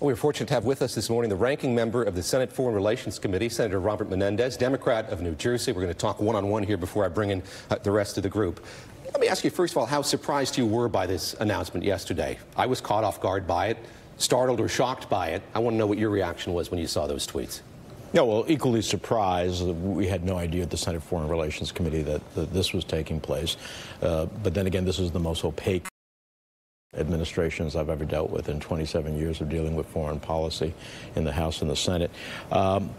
We're fortunate to have with us this morning the ranking member of the Senate Foreign Relations Committee, Senator Robert Menendez, Democrat of New Jersey. We're going to talk one-on-one here before I bring in uh, the rest of the group. Let me ask you, first of all, how surprised you were by this announcement yesterday. I was caught off guard by it, startled or shocked by it. I want to know what your reaction was when you saw those tweets. Yeah, well, equally surprised. We had no idea at the Senate Foreign Relations Committee that, that this was taking place. Uh, but then again, this is the most opaque administrations I've ever dealt with in 27 years of dealing with foreign policy in the House and the Senate. Um,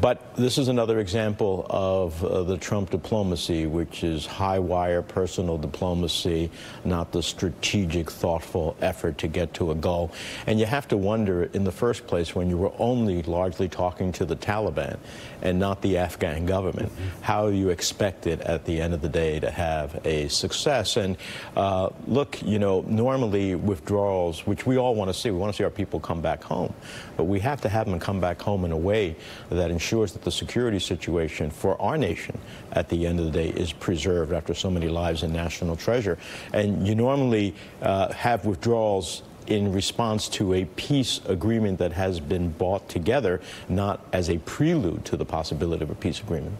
but this is another example of uh, the Trump diplomacy, which is high wire personal diplomacy, not the strategic, thoughtful effort to get to a goal. And you have to wonder, in the first place, when you were only largely talking to the Taliban and not the Afghan government, how you expected at the end of the day to have a success. And uh, look, you know, normally withdrawals, which we all want to see. We want to see our people come back home. But we have to have them come back home in a way that ensures that the security situation for our nation at the end of the day is preserved after so many lives and national treasure. And you normally uh, have withdrawals in response to a peace agreement that has been bought together, not as a prelude to the possibility of a peace agreement.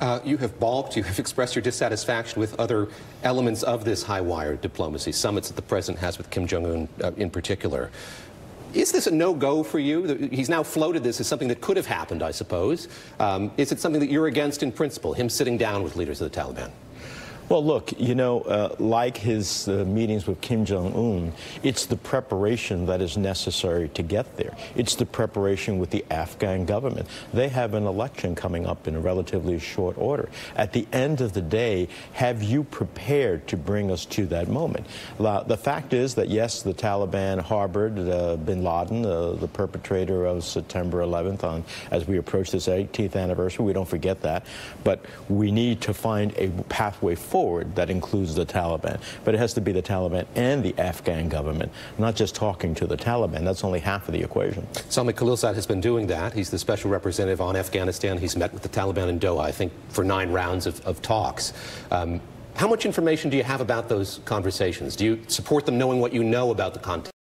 Uh, you have balked, you have expressed your dissatisfaction with other elements of this high wire diplomacy, summits that the president has with Kim Jong un uh, in particular. Is this a no-go for you? He's now floated this as something that could have happened, I suppose. Um, is it something that you're against in principle, him sitting down with leaders of the Taliban? Well, look, you know, uh, like his uh, meetings with Kim Jong un, it's the preparation that is necessary to get there. It's the preparation with the Afghan government. They have an election coming up in a relatively short order. At the end of the day, have you prepared to bring us to that moment? the fact is that, yes, the Taliban harbored uh, bin Laden, uh, the perpetrator of September 11th, on, as we approach this 18th anniversary. We don't forget that. But we need to find a pathway forward forward that includes the Taliban. But it has to be the Taliban and the Afghan government, not just talking to the Taliban. That's only half of the equation. Zalmay Khalilzad has been doing that. He's the special representative on Afghanistan. He's met with the Taliban in Doha, I think, for nine rounds of, of talks. Um, how much information do you have about those conversations? Do you support them knowing what you know about the content?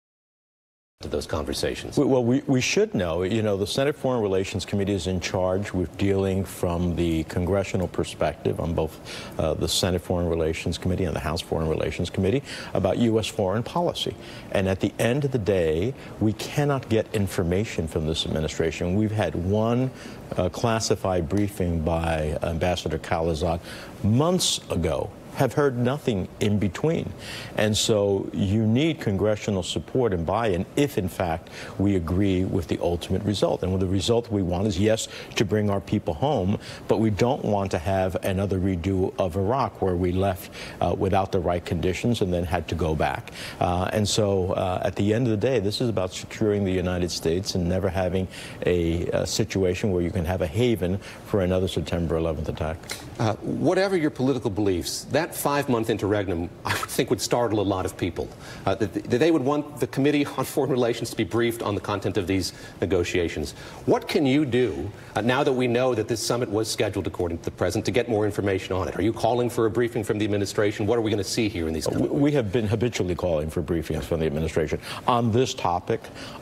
To those conversations? Well, we, we should know. You know, the Senate Foreign Relations Committee is in charge with dealing from the congressional perspective on both uh, the Senate Foreign Relations Committee and the House Foreign Relations Committee about U.S. foreign policy. And at the end of the day, we cannot get information from this administration. We've had one uh, classified briefing by Ambassador Khalilzad months ago have heard nothing in between. And so you need congressional support and buy-in if, in fact, we agree with the ultimate result. And the result we want is, yes, to bring our people home, but we don't want to have another redo of Iraq where we left uh, without the right conditions and then had to go back. Uh, and so uh, at the end of the day, this is about securing the United States and never having a, a situation where you can have a haven for another September 11th attack. Uh, whatever your political beliefs, that that five-month interregnum, I would think, would startle a lot of people. Uh, that, they would want the Committee on Foreign Relations to be briefed on the content of these negotiations. What can you do, uh, now that we know that this summit was scheduled according to the President, to get more information on it? Are you calling for a briefing from the administration? What are we going to see here in these we have been habitually calling for briefings from the administration on this topic,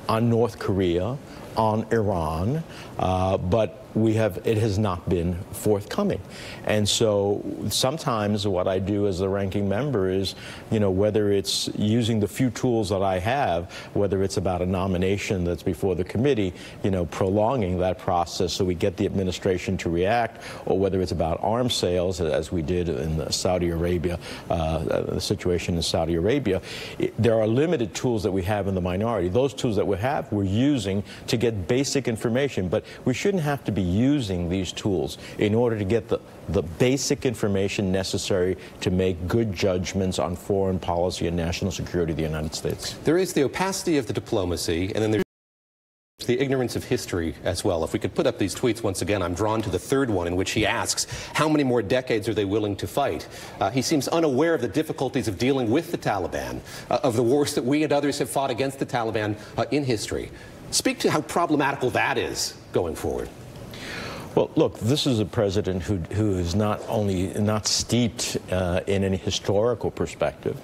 on North Korea, on Iran, uh, but we have it has not been forthcoming. And so sometimes what i do as the ranking member is you know whether it's using the few tools that i have whether it's about a nomination that's before the committee you know prolonging that process so we get the administration to react or whether it's about arms sales as we did in saudi arabia uh, the situation in saudi arabia it, there are limited tools that we have in the minority. Those tools that we have we're using to get basic information but we shouldn't have to be using these tools in order to get the, the basic information necessary to make good judgments on foreign policy and national security of the United States. There is the opacity of the diplomacy, and then there's the ignorance of history as well. If we could put up these tweets once again, I'm drawn to the third one in which he asks, how many more decades are they willing to fight? Uh, he seems unaware of the difficulties of dealing with the Taliban, uh, of the wars that we and others have fought against the Taliban uh, in history. Speak to how problematical that is going forward. Well, look, this is a president who, who is not only not steeped uh, in any historical perspective,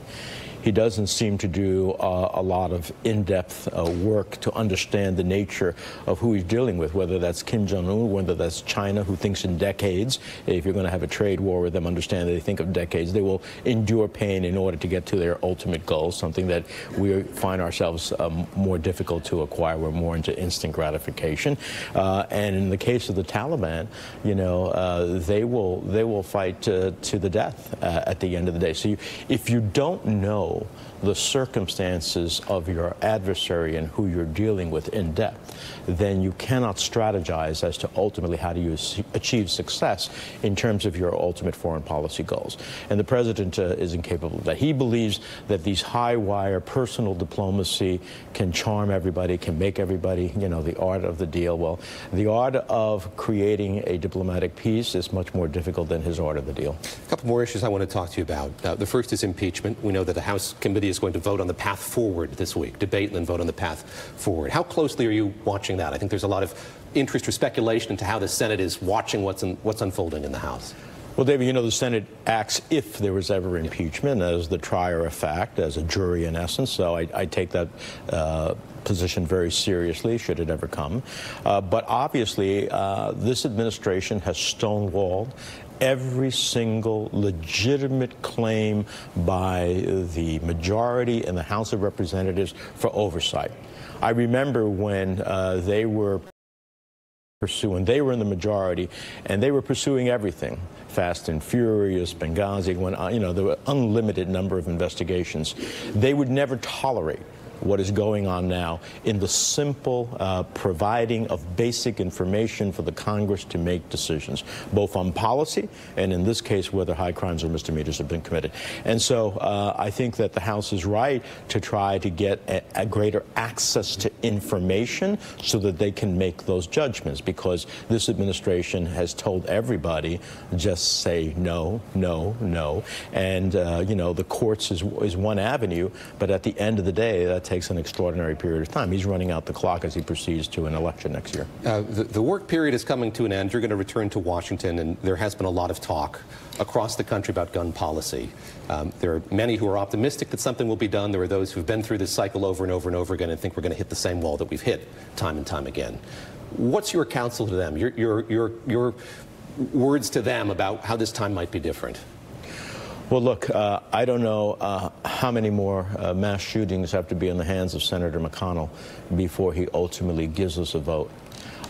he doesn't seem to do uh, a lot of in-depth uh, work to understand the nature of who he's dealing with, whether that's Kim Jong-un, whether that's China, who thinks in decades. If you're going to have a trade war with them, understand that they think of decades. They will endure pain in order to get to their ultimate goal, something that we find ourselves um, more difficult to acquire. We're more into instant gratification. Uh, and in the case of the Taliban, you know, uh, they will they will fight to, to the death uh, at the end of the day. So you, if you don't know the circumstances of your adversary and who you're dealing with in depth, then you cannot strategize as to ultimately how do you achieve success in terms of your ultimate foreign policy goals. And the president uh, is incapable of that. He believes that these high wire personal diplomacy can charm everybody, can make everybody, you know, the art of the deal. Well, the art of creating a diplomatic peace is much more difficult than his art of the deal. A couple more issues I want to talk to you about. Uh, the first is impeachment. We know that the House committee is going to vote on the path forward this week, debate and then vote on the path forward. How closely are you watching that? I think there's a lot of interest or speculation into how the Senate is watching what's, in, what's unfolding in the House. Well, David, you know, the Senate acts if there was ever impeachment as the trier of fact, as a jury in essence. So I, I take that uh, position very seriously, should it ever come. Uh, but obviously, uh, this administration has stonewalled every single legitimate claim by the majority in the House of Representatives for oversight. I remember when uh, they were pursuing. They were in the majority, and they were pursuing everything. Fast and Furious, Benghazi, when, uh, you know, there were unlimited number of investigations. They would never tolerate what is going on now in the simple uh, providing of basic information for the Congress to make decisions, both on policy and in this case whether high crimes or misdemeanors have been committed. And so uh, I think that the House is right to try to get a, a, greater access to information so that they can make those judgments because this administration has told everybody just say no, no, no. And, uh, you know, the courts is, is one avenue, but at the end of the day, that takes an extraordinary period of time. He's running out the clock as he proceeds to an election next year. Uh, the, the, work period is coming to an end. You're going to return to Washington, and there has been a lot of talk across the country about gun policy. Um, there are many who are optimistic that something will be done. There are those who've been through this cycle over and over and over again and think we're going to hit the same wall that we've hit time and time again. What's your counsel to them? Your, your, your, your words to them about how this time might be different? Well, look, uh, I don't know uh, how many more uh, mass shootings have to be in the hands of Senator McConnell before he ultimately gives us a vote.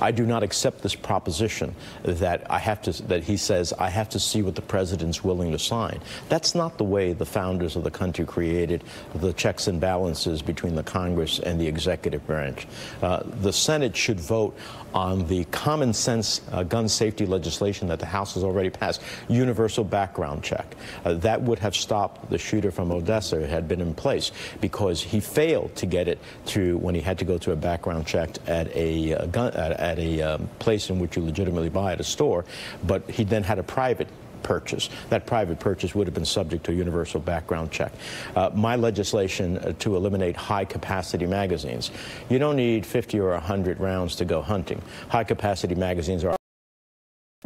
I do not accept this proposition that I have to that he says I have to see what the president's willing to sign. That's not the way the founders of the country created the checks and balances between the Congress and the executive branch. Uh, the Senate should vote on the common sense uh, gun safety legislation that the House has already passed, universal background check. Uh, that would have stopped the shooter from Odessa had been in place because he failed to get it through when he had to go to a background check at a uh, gun at, at a um, place in which you legitimately buy at a store, but he then had a private purchase. That private purchase would have been subject to a universal background check. Uh, my legislation uh, to eliminate high capacity magazines. You don't need 50 or 100 rounds to go hunting. High capacity magazines are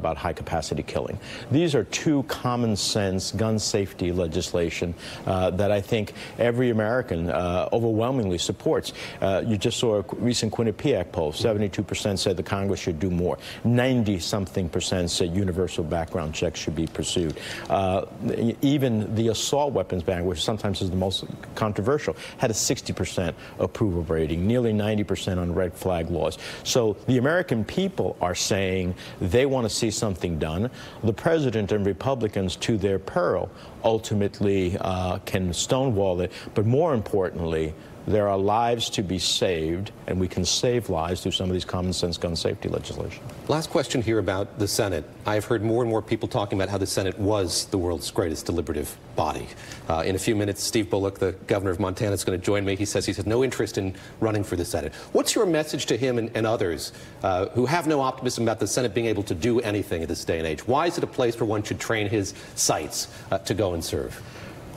about high capacity killing. These are two common sense gun safety legislation uh, that I think every American uh, overwhelmingly supports. Uh, you just saw a recent Quinnipiac poll 72% said the Congress should do more, 90 something percent said universal background checks should be pursued. Uh, even the assault weapons ban, which sometimes is the most controversial, had a 60% approval rating, nearly 90% on red flag laws. So the American people are saying they want to see something done. The president and Republicans, to their peril, ultimately uh, can stonewall it. But more importantly, there are lives to be saved, and we can save lives through some of these common sense gun safety legislation. Last question here about the Senate. I've heard more and more people talking about how the Senate was the world's greatest deliberative body. Uh, in a few minutes, Steve Bullock, the governor of Montana, is going to join me. He says he has no interest in running for the Senate. What's your message to him and, and others uh, who have no optimism about the Senate being able to do anything at this day and age? Why is it a place where one should train his sights uh, to go and serve?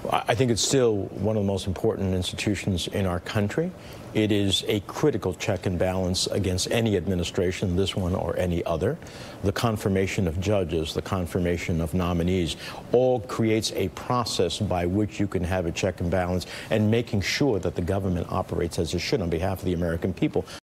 I think it's still one of the most important institutions in our country. It is a critical check and balance against any administration, this one or any other. The confirmation of judges, the confirmation of nominees, all creates a process by which you can have a check and balance and making sure that the government operates as it should on behalf of the American people.